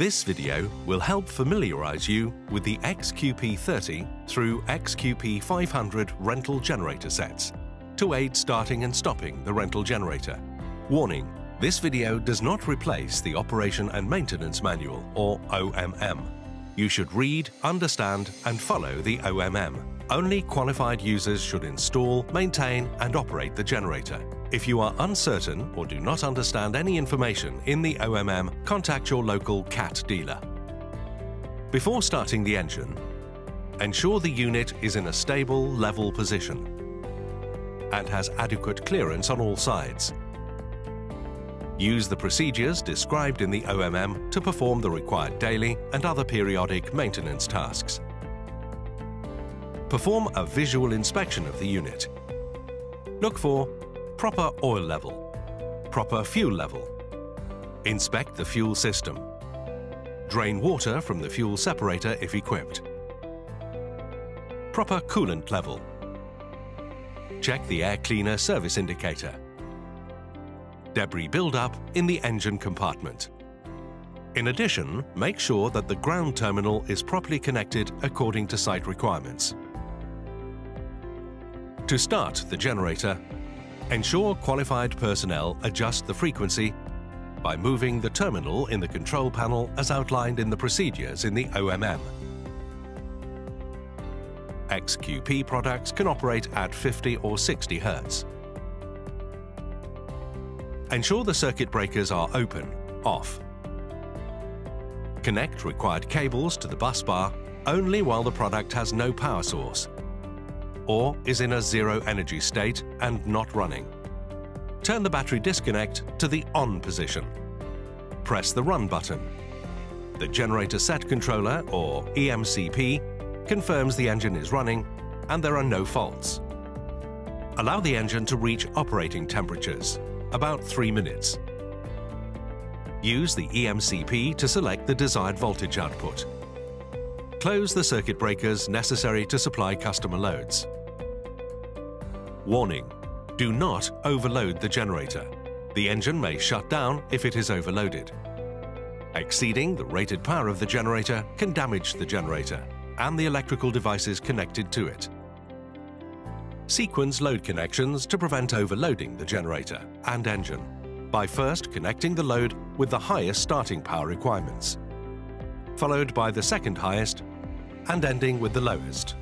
This video will help familiarise you with the XQP30 through XQP500 rental generator sets to aid starting and stopping the rental generator. Warning, this video does not replace the Operation and Maintenance Manual or OMM. You should read, understand and follow the OMM. Only qualified users should install, maintain and operate the generator. If you are uncertain or do not understand any information in the OMM, contact your local CAT dealer. Before starting the engine, ensure the unit is in a stable, level position and has adequate clearance on all sides. Use the procedures described in the OMM to perform the required daily and other periodic maintenance tasks. Perform a visual inspection of the unit. Look for proper oil level, proper fuel level. Inspect the fuel system. Drain water from the fuel separator if equipped. Proper coolant level. Check the air cleaner service indicator. Debris buildup in the engine compartment. In addition, make sure that the ground terminal is properly connected according to site requirements. To start the generator, Ensure qualified personnel adjust the frequency by moving the terminal in the control panel as outlined in the procedures in the OMM. XQP products can operate at 50 or 60 Hz. Ensure the circuit breakers are open, off. Connect required cables to the bus bar only while the product has no power source or is in a zero energy state and not running. Turn the battery disconnect to the on position. Press the run button. The generator set controller, or EMCP, confirms the engine is running and there are no faults. Allow the engine to reach operating temperatures, about 3 minutes. Use the EMCP to select the desired voltage output. Close the circuit breakers necessary to supply customer loads. Warning, do not overload the generator. The engine may shut down if it is overloaded. Exceeding the rated power of the generator can damage the generator and the electrical devices connected to it. Sequence load connections to prevent overloading the generator and engine by first connecting the load with the highest starting power requirements, followed by the second highest and ending with the lowest.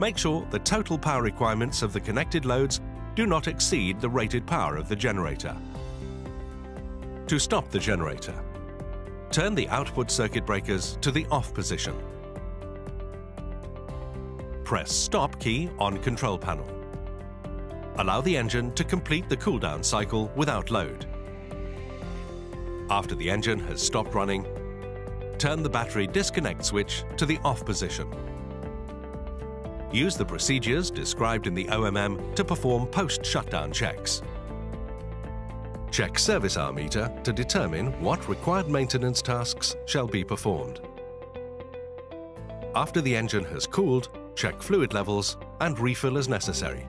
Make sure the total power requirements of the connected loads do not exceed the rated power of the generator. To stop the generator, turn the output circuit breakers to the off position. Press Stop key on control panel. Allow the engine to complete the cooldown cycle without load. After the engine has stopped running, turn the battery disconnect switch to the off position. Use the procedures described in the OMM to perform post-shutdown checks. Check service hour meter to determine what required maintenance tasks shall be performed. After the engine has cooled, check fluid levels and refill as necessary.